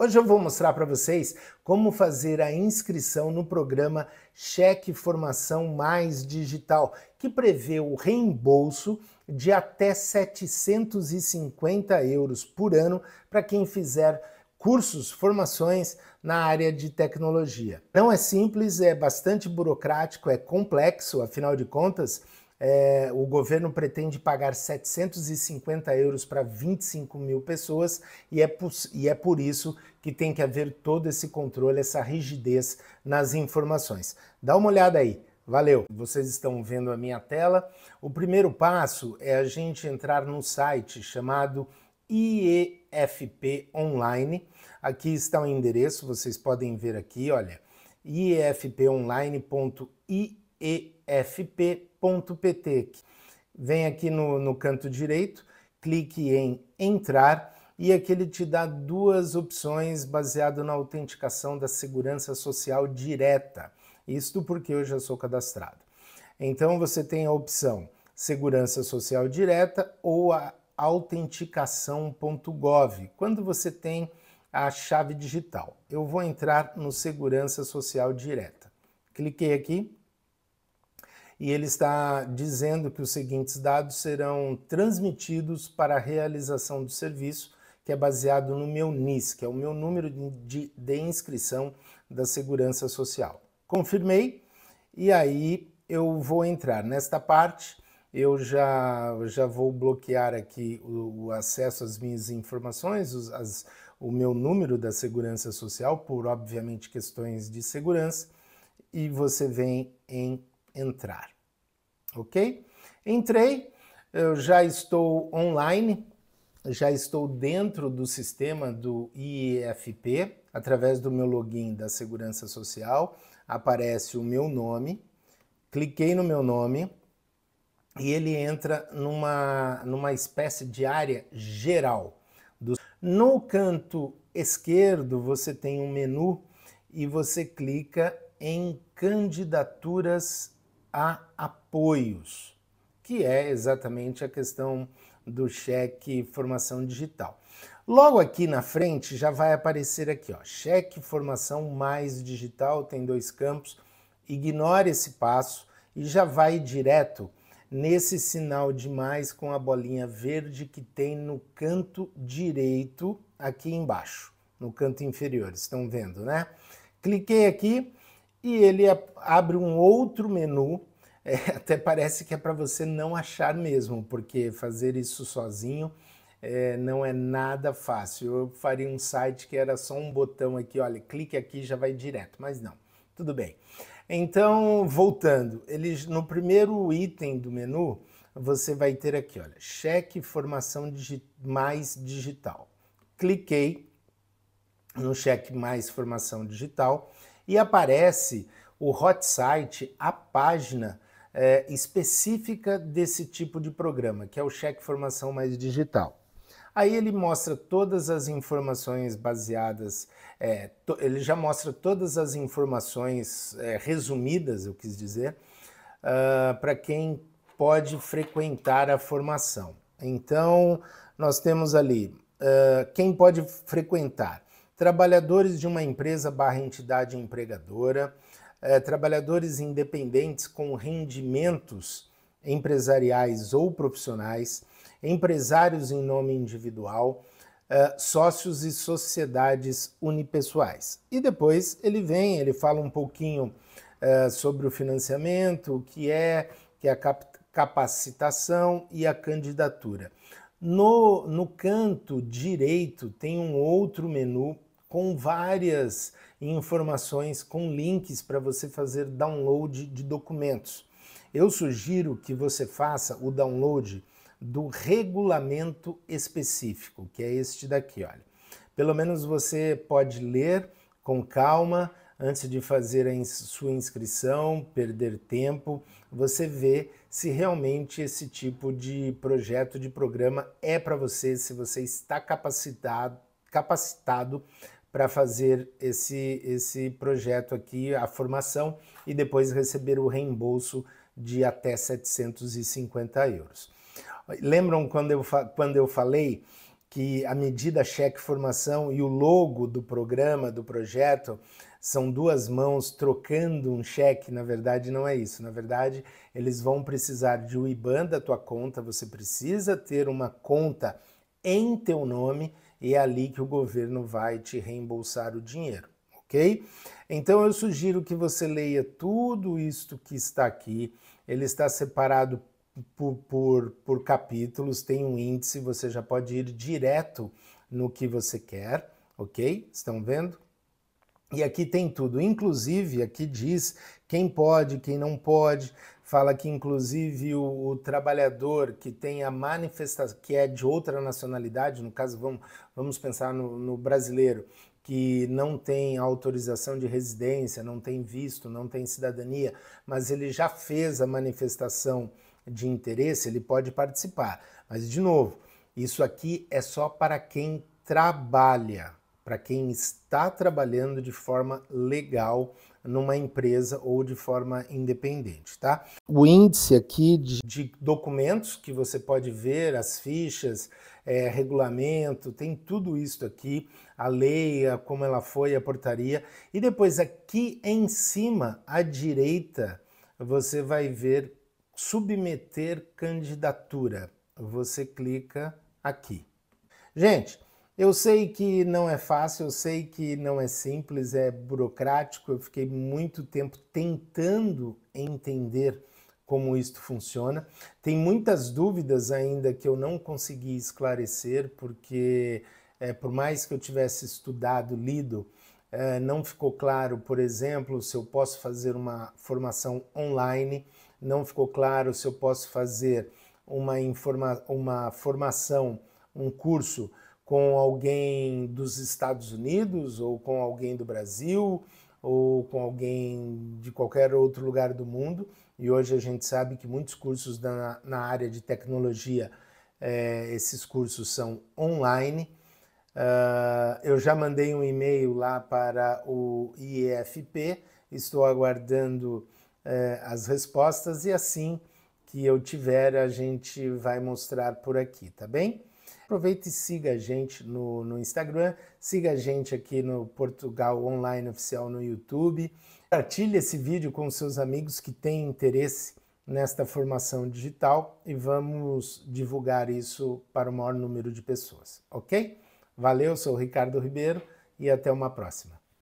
Hoje eu vou mostrar para vocês como fazer a inscrição no programa Cheque Formação Mais Digital, que prevê o reembolso de até 750 euros por ano para quem fizer cursos, formações na área de tecnologia. Não é simples, é bastante burocrático, é complexo, afinal de contas, é, o governo pretende pagar 750 euros para 25 mil pessoas e é, e é por isso que tem que haver todo esse controle, essa rigidez nas informações. Dá uma olhada aí. Valeu! Vocês estão vendo a minha tela. O primeiro passo é a gente entrar no site chamado IEFP Online. Aqui está o endereço, vocês podem ver aqui, olha, iefponline.iefp www.pt. Vem aqui no, no canto direito, clique em entrar e aqui ele te dá duas opções baseado na autenticação da segurança social direta. Isto porque eu já sou cadastrado. Então você tem a opção segurança social direta ou a autenticação.gov, quando você tem a chave digital. Eu vou entrar no segurança social direta. Cliquei aqui, e ele está dizendo que os seguintes dados serão transmitidos para a realização do serviço, que é baseado no meu NIS, que é o meu número de, de inscrição da Segurança Social. Confirmei e aí eu vou entrar nesta parte. Eu já, já vou bloquear aqui o, o acesso às minhas informações, os, as, o meu número da Segurança Social, por obviamente questões de segurança, e você vem em entrar, ok? Entrei, eu já estou online, já estou dentro do sistema do IEFP, através do meu login da Segurança Social, aparece o meu nome, cliquei no meu nome e ele entra numa, numa espécie de área geral. No canto esquerdo você tem um menu e você clica em candidaturas a apoios, que é exatamente a questão do cheque formação digital. Logo aqui na frente já vai aparecer aqui, ó, cheque formação mais digital, tem dois campos. Ignore esse passo e já vai direto nesse sinal de mais com a bolinha verde que tem no canto direito aqui embaixo, no canto inferior. Estão vendo, né? Cliquei aqui, e ele abre um outro menu. É, até parece que é para você não achar mesmo, porque fazer isso sozinho é, não é nada fácil. Eu faria um site que era só um botão aqui, olha, clique aqui já vai direto, mas não. Tudo bem. Então, voltando, ele, no primeiro item do menu, você vai ter aqui, olha, cheque formação digi mais digital. Cliquei no cheque mais formação digital e aparece o hot site, a página é, específica desse tipo de programa, que é o Cheque Formação Mais Digital. Aí ele mostra todas as informações baseadas, é, to, ele já mostra todas as informações é, resumidas, eu quis dizer, uh, para quem pode frequentar a formação. Então, nós temos ali uh, quem pode frequentar trabalhadores de uma empresa barra entidade empregadora, é, trabalhadores independentes com rendimentos empresariais ou profissionais, empresários em nome individual, é, sócios e sociedades unipessoais. E depois ele vem, ele fala um pouquinho é, sobre o financiamento, o que é, que é a capacitação e a candidatura. No, no canto direito tem um outro menu com várias informações, com links para você fazer download de documentos. Eu sugiro que você faça o download do regulamento específico, que é este daqui, olha. Pelo menos você pode ler com calma antes de fazer a sua inscrição, perder tempo, você vê se realmente esse tipo de projeto, de programa é para você, se você está capacitado, capacitado para fazer esse, esse projeto aqui, a formação, e depois receber o reembolso de até 750 euros. Lembram quando eu, quando eu falei que a medida cheque formação e o logo do programa, do projeto, são duas mãos trocando um cheque, na verdade não é isso. Na verdade, eles vão precisar de um IBAN da tua conta, você precisa ter uma conta em teu nome e é ali que o governo vai te reembolsar o dinheiro, ok? Então eu sugiro que você leia tudo isto que está aqui. Ele está separado por, por, por capítulos, tem um índice, você já pode ir direto no que você quer, ok? Estão vendo? E aqui tem tudo, inclusive aqui diz quem pode, quem não pode, fala que inclusive o, o, trabalhador que tem a manifestação, que é de outra nacionalidade, no caso vamos, vamos pensar no, no brasileiro, que não tem autorização de residência, não tem visto, não tem cidadania, mas ele já fez a manifestação de interesse, ele pode participar. Mas, de novo, isso aqui é só para quem trabalha, para quem está trabalhando de forma legal numa empresa ou de forma independente, tá? O índice aqui de, de documentos que você pode ver, as fichas, é, regulamento, tem tudo isso aqui, a lei, a, como ela foi, a portaria, e depois aqui em cima, à direita, você vai ver submeter candidatura. Você clica aqui. Gente, eu sei que não é fácil, eu sei que não é simples, é burocrático. Eu fiquei muito tempo tentando entender como isto funciona. Tem muitas dúvidas ainda que eu não consegui esclarecer, porque é, por mais que eu tivesse estudado, lido, é, não ficou claro, por exemplo, se eu posso fazer uma formação online não ficou claro se eu posso fazer uma, informa uma formação, um curso com alguém dos Estados Unidos ou com alguém do Brasil ou com alguém de qualquer outro lugar do mundo. E hoje a gente sabe que muitos cursos na, na área de tecnologia, é, esses cursos são online. Uh, eu já mandei um e-mail lá para o IEFP, estou aguardando é, as respostas e assim que eu tiver a gente vai mostrar por aqui, tá bem? Aproveite e siga a gente no, no Instagram, siga a gente aqui no Portugal Online Oficial no YouTube. Compartilhe esse vídeo com seus amigos que têm interesse nesta formação digital e vamos divulgar isso para o maior número de pessoas, ok? Valeu, sou o Ricardo Ribeiro e até uma próxima.